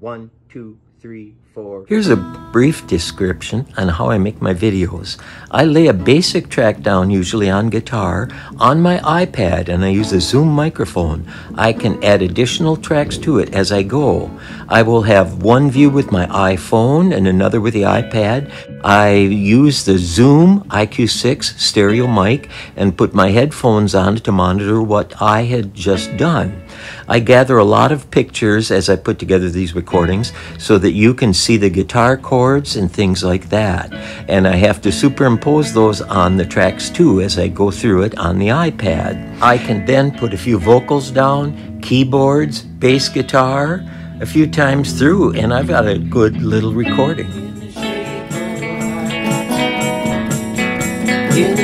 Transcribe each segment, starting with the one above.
One, two, three, four. Here's a brief description on how I make my videos. I lay a basic track down, usually on guitar, on my iPad, and I use a Zoom microphone. I can add additional tracks to it as I go. I will have one view with my iPhone and another with the iPad. I use the Zoom IQ6 stereo mic and put my headphones on to monitor what I had just done. I gather a lot of pictures as I put together these recordings so that you can see the guitar chords and things like that. And I have to superimpose those on the tracks too as I go through it on the iPad. I can then put a few vocals down, keyboards, bass guitar, a few times through, and I've got a good little recording. Was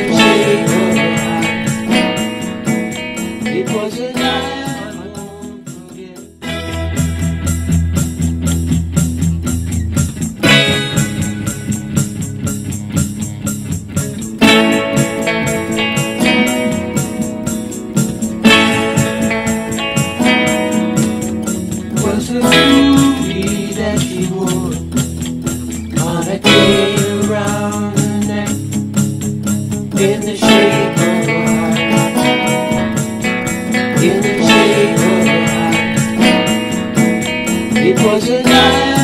a movie in the shape of a heart. In the shape of heart. It was a night.